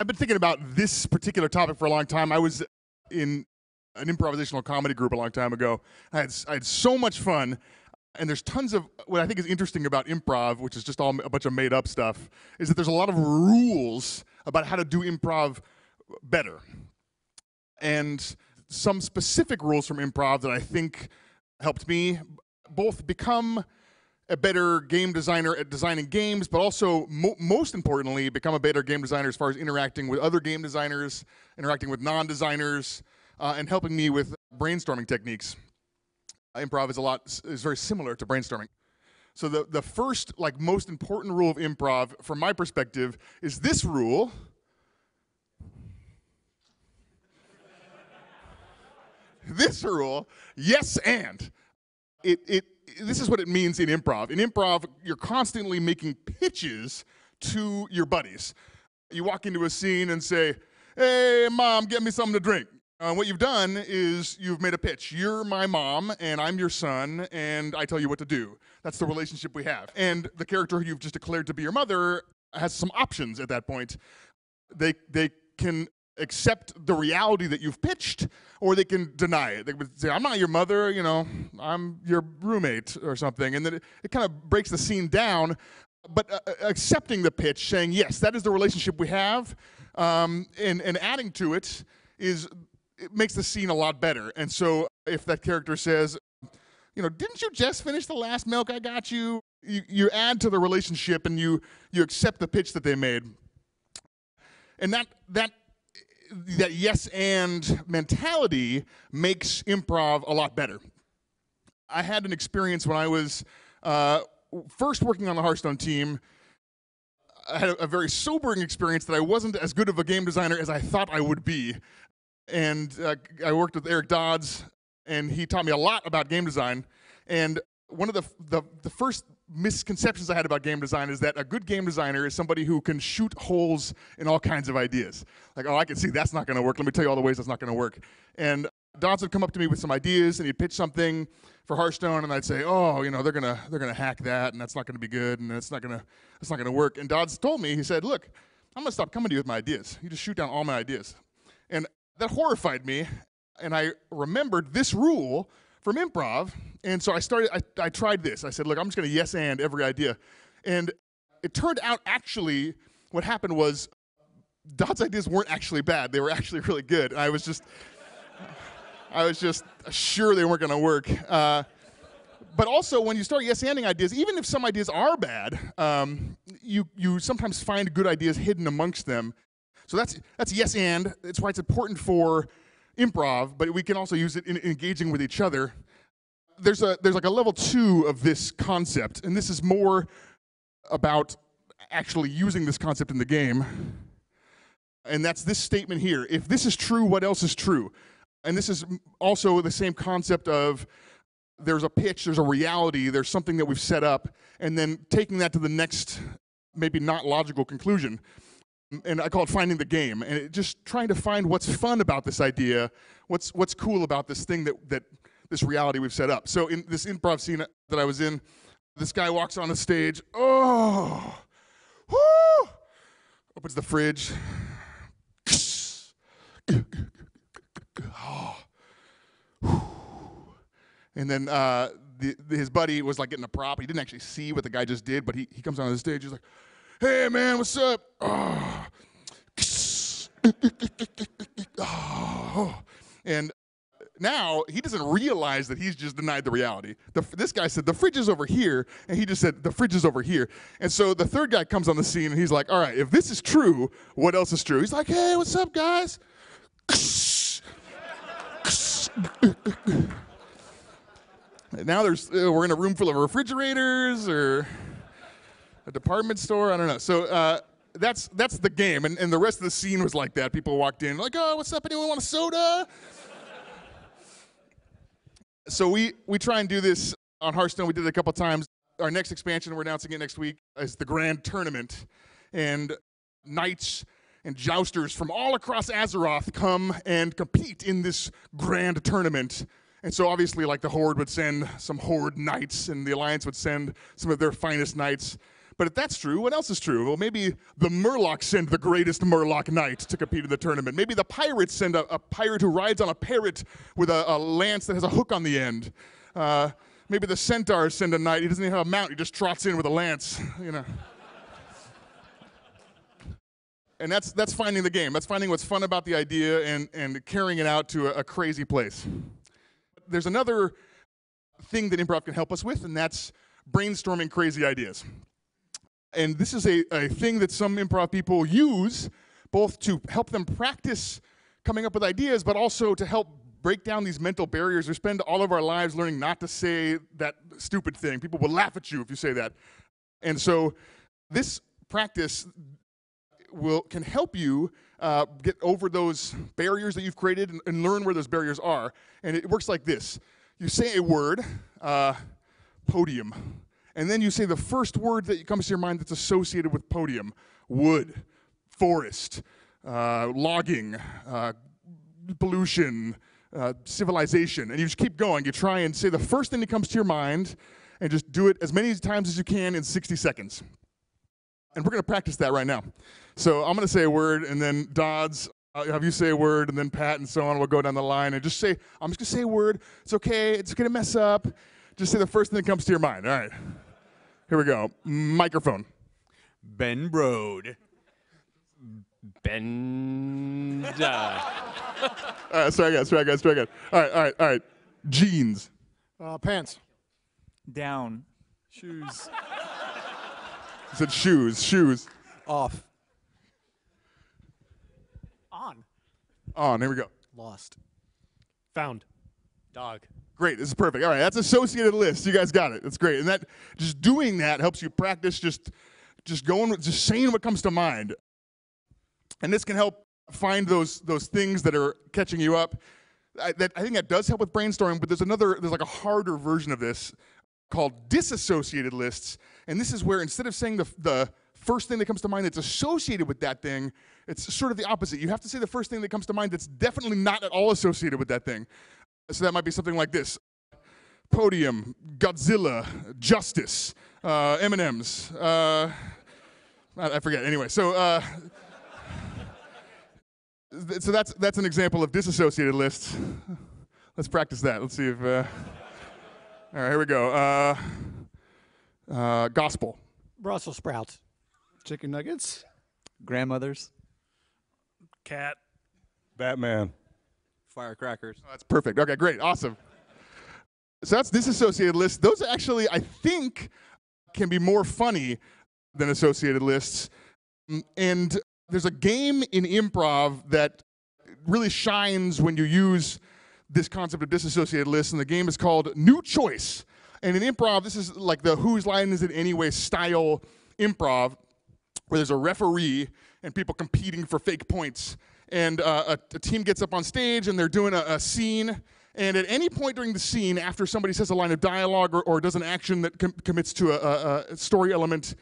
I've been thinking about this particular topic for a long time. I was in an improvisational comedy group a long time ago. I had, I had so much fun. And there's tons of what I think is interesting about improv, which is just all a bunch of made up stuff, is that there's a lot of rules about how to do improv better. And some specific rules from improv that I think helped me both become a better game designer at designing games, but also mo most importantly, become a better game designer as far as interacting with other game designers, interacting with non-designers, uh, and helping me with brainstorming techniques. Improv is a lot is very similar to brainstorming. So the the first like most important rule of improv, from my perspective, is this rule. this rule, yes and. It, it this is what it means in improv. In improv, you're constantly making pitches to your buddies. You walk into a scene and say, "Hey, mom, get me something to drink." Uh, what you've done is you've made a pitch. You're my mom, and I'm your son, and I tell you what to do. That's the relationship we have. And the character who you've just declared to be your mother has some options at that point. They they can accept the reality that you've pitched, or they can deny it. They would say, I'm not your mother, you know, I'm your roommate or something. And then it, it kind of breaks the scene down, but uh, uh, accepting the pitch, saying, yes, that is the relationship we have, um, and, and adding to it is, it makes the scene a lot better. And so if that character says, you know, didn't you just finish the last milk I got you? You, you add to the relationship and you, you accept the pitch that they made. And that, that that yes and mentality makes improv a lot better. I had an experience when I was uh, first working on the Hearthstone team. I had a, a, very sobering experience that I wasn't as good of a game designer as I thought I would be. And uh, I worked with Eric Dodds, and he taught me a lot about game design. And one of the, the, the first misconceptions I had about game design is that a good game designer is somebody who can shoot holes in all kinds of ideas. Like, oh, I can see that's not going to work. Let me tell you all the ways that's not going to work. And Dodds would come up to me with some ideas, and he'd pitch something for Hearthstone, and I'd say, oh, you know, they're gonna they're gonna hack that, and that's not gonna be good, and it's not gonna it's not gonna work. And Dodds told me, he said, look, I'm gonna stop coming to you with my ideas. You just shoot down all my ideas, and that horrified me. And I remembered this rule from improv. And so I started, I, I tried this. I said, look, I'm just going to yes and every idea. And it turned out actually what happened was Dodds' ideas weren't actually bad. They were actually really good. And I was just, I was just sure they weren't going to work. Uh, but also, when you start yes anding ideas, even if some ideas are bad, um, you you sometimes find good ideas hidden amongst them. So that's that's yes and. It's why it's important for improv, but we can also use it in engaging with each other. There's a there's like a level two of this concept, and this is more about actually using this concept in the game. And that's this statement here. If this is true, what else is true? And this is also the same concept of there's a pitch, there's a reality, there's something that we've set up, and then taking that to the next, maybe not logical conclusion and I call it finding the game, and just trying to find what's fun about this idea, what's what's cool about this thing that that this reality we've set up. So in this improv scene that I was in, this guy walks on the stage. Oh, whoo! Opens the fridge. And then uh, the, his buddy was like getting a prop. He didn't actually see what the guy just did, but he, he comes on the stage. He's like, Hey man, what's up? Oh. And now he doesn't realize that he's just denied the reality. The, this guy said, The fridge is over here. And he just said, The fridge is over here. And so the third guy comes on the scene and he's like, All right, if this is true, what else is true? He's like, Hey, what's up, guys? now there's, uh, we're in a room full of refrigerators or a department store. I don't know. So uh, that's that's the game, and, and the rest of the scene was like that. People walked in like, "Oh, what's up? Anyone want a soda?" So we we try and do this on Hearthstone. We did it a couple times. Our next expansion, we're announcing it next week, is the Grand Tournament, and knights and jousters from all across Azeroth come and compete in this grand tournament. And so obviously, like the Horde would send some Horde knights, and the Alliance would send some of their finest knights. But if that's true, what else is true? Well, maybe the Murlocs send the greatest Murloc knight to compete in the tournament. Maybe the pirates send a, a pirate who rides on a parrot with a, a, lance that has a hook on the end. Uh, maybe the centaurs send a knight. He doesn't even have a mount. He just trots in with a lance. You know. and that's that's finding the game. That's finding what's fun about the idea and and carrying it out to a, a crazy place. There's another thing that improv can help us with, and that's brainstorming crazy ideas. And this is a, a thing that some improv people use both to help them practice coming up with ideas, but also to help break down these mental barriers. We spend all of our lives learning not to say that stupid thing. People will laugh at you if you say that. And so this practice will can help you uh, get over those barriers that you've created and, and, learn where those barriers are. And it works like this: you say a word, uh, podium, and then you say the first word that comes to your mind that's associated with podium: wood, forest, uh, logging, uh, pollution. Uh, civilization, and you just keep going. You try and say the first thing that comes to your mind, and just do it as many times as you can in 60 seconds. And we're going to practice that right now. So I'm going to say a word, and then Dodds, uh, have you say a word, and then Pat and so on. We'll go down the line and just say, I'm just going to say a word. It's okay. It's going to mess up. Just say the first thing that comes to your mind. All right. Here we go. Microphone. Ben Brode. Ben. all right, sorry guys, sorry guys, sorry guys. All right, all right, all right. Jeans. Uh, pants. Down. Shoes. I said shoes, shoes. Off. On. On, here we go. Lost. Found. Dog. Great, this is perfect. All right, that's associated list. You guys got it. That's great. And that just doing that helps you practice just just going just saying what comes to mind. And this can help find those those things that are catching you up. I, that, I think that does help with brainstorming, but there's another, there's like a harder version of this called disassociated lists. And this is where instead of saying the, the first thing that comes to mind that's associated with that thing, it's sort of the opposite. You have to say the first thing that comes to mind that's definitely not at all associated with that thing. So that might be something like this Podium, Godzilla, Justice, uh, M&M's. Uh, I forget. Anyway, so. Uh, so that's that's an example of disassociated lists. Let's practice that. Let's see if. Uh, all right, here we go. Uh, uh, gospel. Brussels sprouts. Chicken nuggets. Grandmothers. Cat. Batman. Firecrackers. Oh, that's perfect. Okay, great, awesome. So that's disassociated lists. Those actually, I think, can be more funny than associated lists. Mm, and there's a game in improv that really shines when you use this concept of disassociated lists, and the game is called New Choice. And in improv, this is like the whose line is it anyway style improv, where there's a referee and people competing for fake points. And uh, a, a, team gets up on stage and they're doing a, a, scene. And at any point during the scene, after somebody says a line of dialogue or, or does an action that com- commits to a, a story element,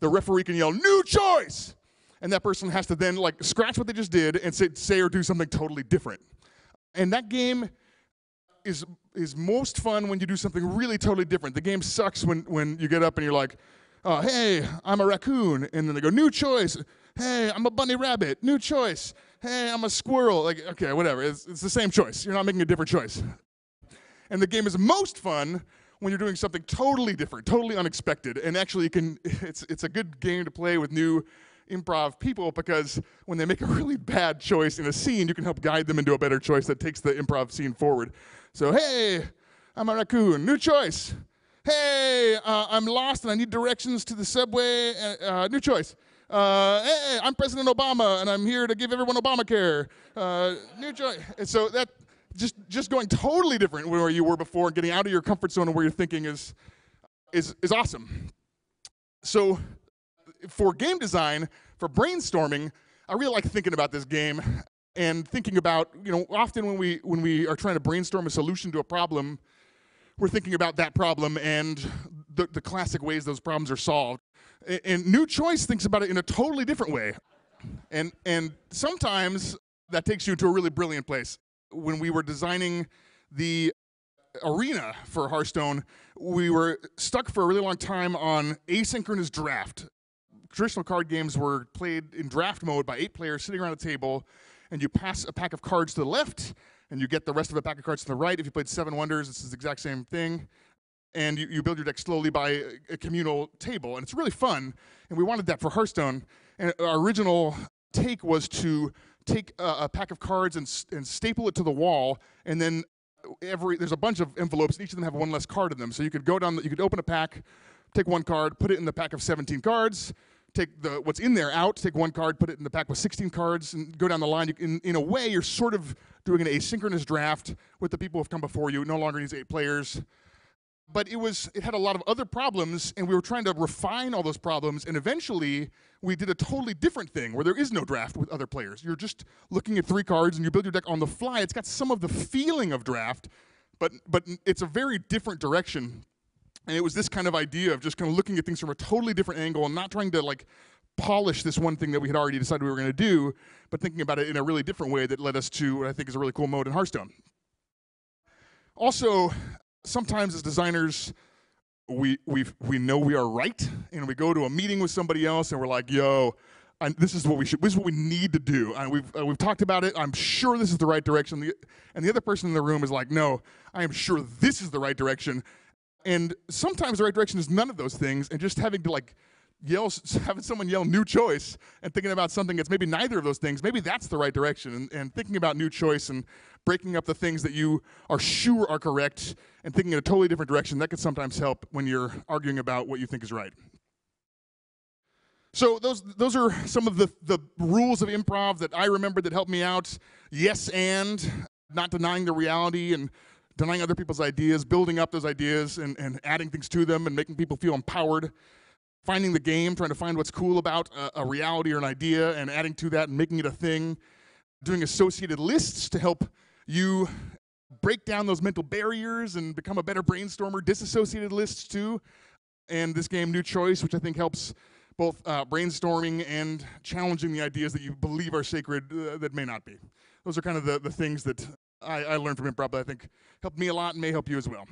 the referee can yell, New choice! And that person has to then like scratch what they just did and say, say or do something totally different. And that game is is most fun when you do something really totally different. The game sucks when when you get up and you're like, oh, "Hey, I'm a raccoon," and then they go, "New choice." Hey, I'm a bunny rabbit. New choice. Hey, I'm a squirrel. Like, okay, whatever. It's, it's the same choice. You're not making a different choice. And the game is most fun when you're doing something totally different, totally unexpected, and actually, can. It's it's a good game to play with new improv people because when they make a really bad choice in a scene, you can help guide them into a better choice that takes the improv scene forward. So, hey, I'm a raccoon, new choice. Hey, uh, I'm lost and I need directions to the subway, uh, uh, new choice. Uh, hey, I'm President Obama and I'm here to give everyone Obamacare. Uh, new choice. And so that just just going totally different where you were before, and getting out of your comfort zone and where you're thinking is is is awesome. So for game design, for brainstorming, I really like thinking about this game and thinking about, you know, often when we when we are trying to brainstorm a solution to a problem, we're thinking about that problem and the, the classic ways those problems are solved. And, and New Choice thinks about it in a totally different way. And and sometimes that takes you to a really brilliant place. When we were designing the arena for Hearthstone, we were stuck for a really long time on asynchronous draft. Traditional card games were played in draft mode by eight players sitting around a table, and you pass a pack of cards to the left, and you get the rest of a pack of cards to the right. If you played Seven Wonders, it's the exact same thing. And you, you build your deck slowly by a, a communal table, and it's really fun. And we wanted that for Hearthstone. And our original take was to take a, a pack of cards and, and staple it to the wall, and then every there's a bunch of envelopes, and each of them have one less card in them. So you could go down, you could open a pack, take one card, put it in the pack of 17 cards, take the what's in there out, take one card, put it in the pack with 16 cards, and go down the line. You, in, in a way, you're sort of doing an asynchronous draft with the people who've come before you. No longer needs eight players. But it was it had a lot of other problems, and we were trying to refine all those problems. And eventually, we did a totally different thing where there is no draft with other players. You're just looking at three cards, and you build your deck on the fly. It's got some of the feeling of draft, but but it's a very different direction and it was this kind of idea of just kind of looking at things from a totally different angle and not trying to like polish this one thing that we had already decided we were going to do, but thinking about it in a really different way that led us to what I think is a really cool mode in Hearthstone. Also, sometimes as designers, we we we know we are right, and we go to a meeting with somebody else, and we're like, "Yo, I, this is what we should. This is what we need to do." And we've uh, we've talked about it. I'm sure this is the right direction. The, and the other person in the room is like, "No, I am sure this is the right direction." And sometimes the right direction is none of those things, and just having to like yell, having someone yell "new choice" and thinking about something that's maybe neither of those things. Maybe that's the right direction, and, and thinking about new choice and breaking up the things that you are sure are correct and thinking in a totally different direction. That could sometimes help when you're arguing about what you think is right. So those those are some of the the rules of improv that I remember that helped me out. Yes, and not denying the reality and denying other people's ideas, building up those ideas and, and adding things to them and making people feel empowered. Finding the game, trying to find what's cool about a, a reality or an idea and adding to that and making it a thing. Doing associated lists to help you break down those mental barriers and become a better brainstormer. Disassociated lists too. And this game, New Choice, which I think helps both uh, brainstorming and challenging the ideas that you believe are sacred uh, that may not be. Those are kind of the, the things that I, I learned from improv that I think helped me a lot and may help you as well.